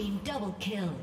team double kill.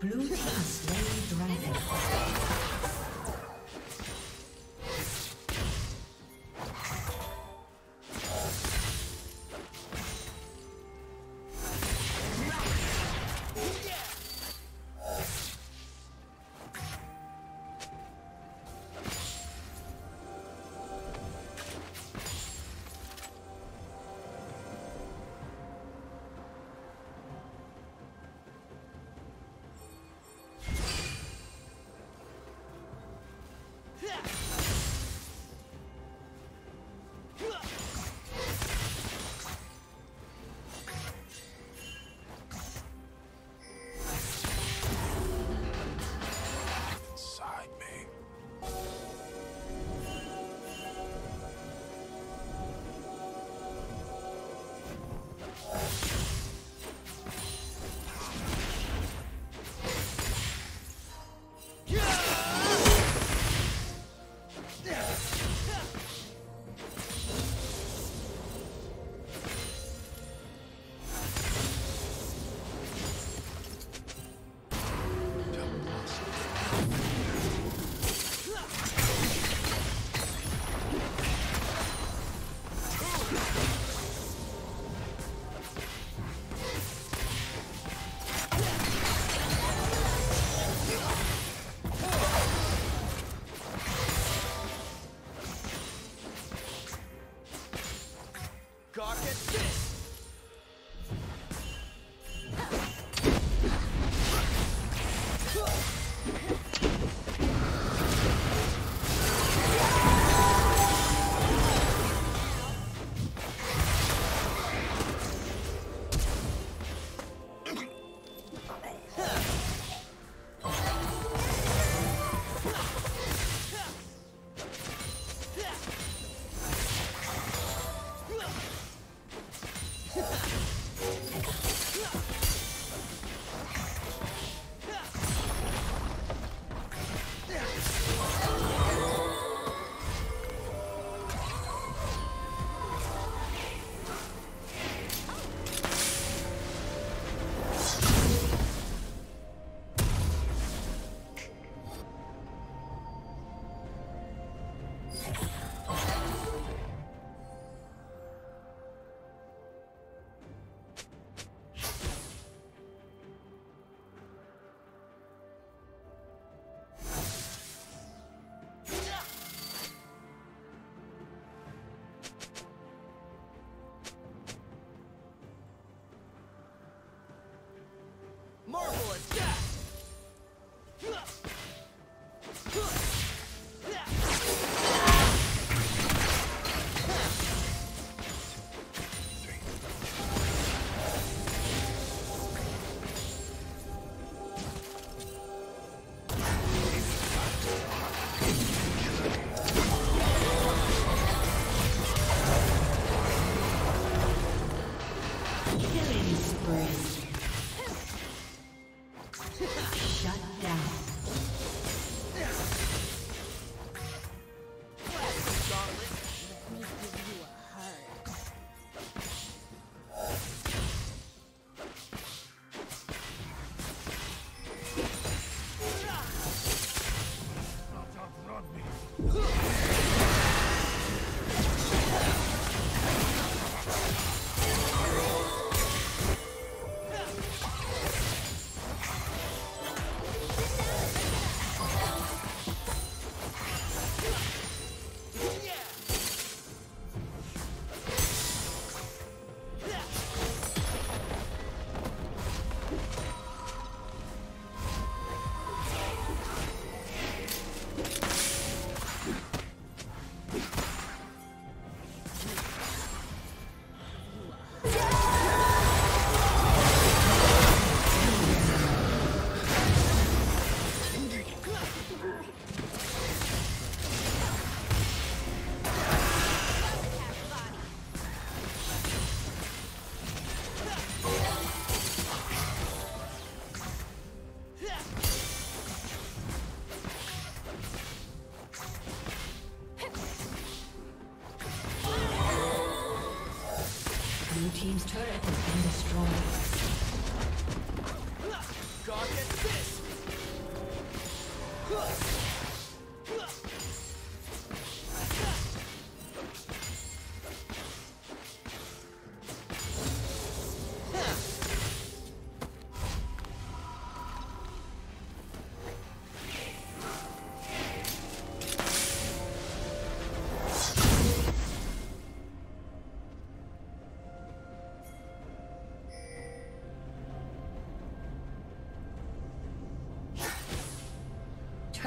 Blue team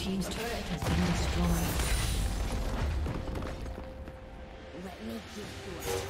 team's turret has been destroyed. Let me give you a.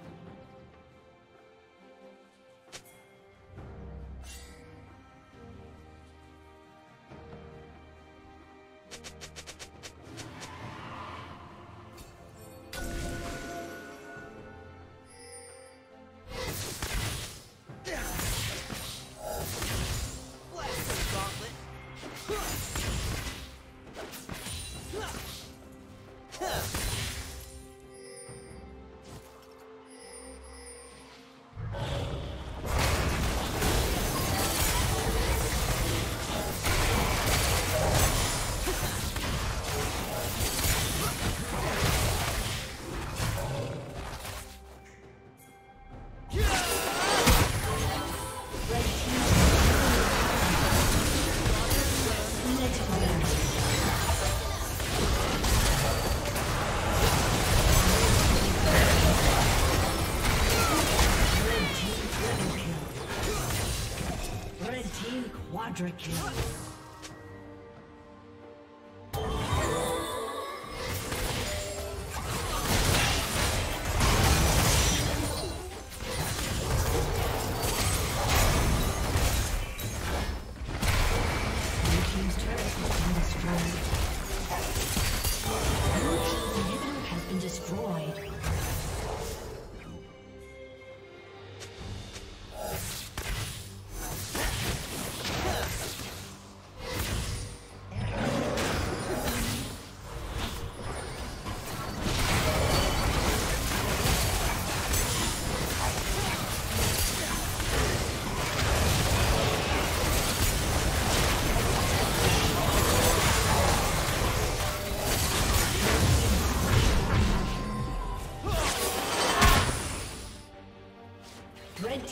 Quadra kill.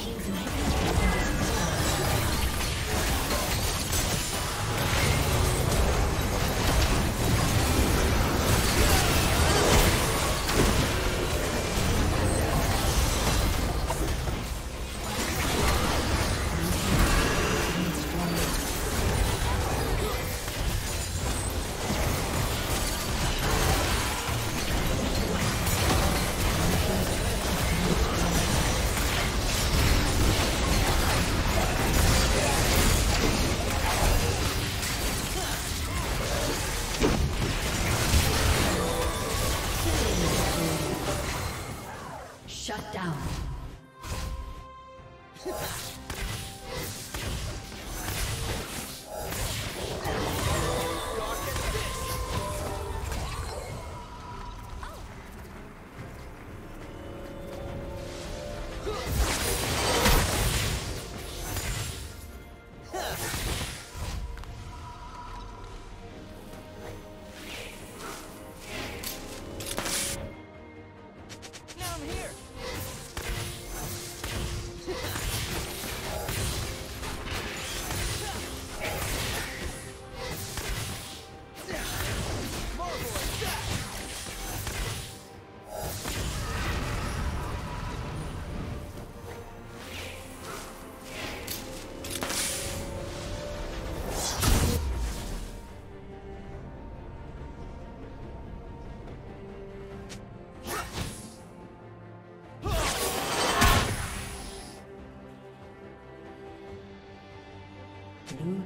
Team's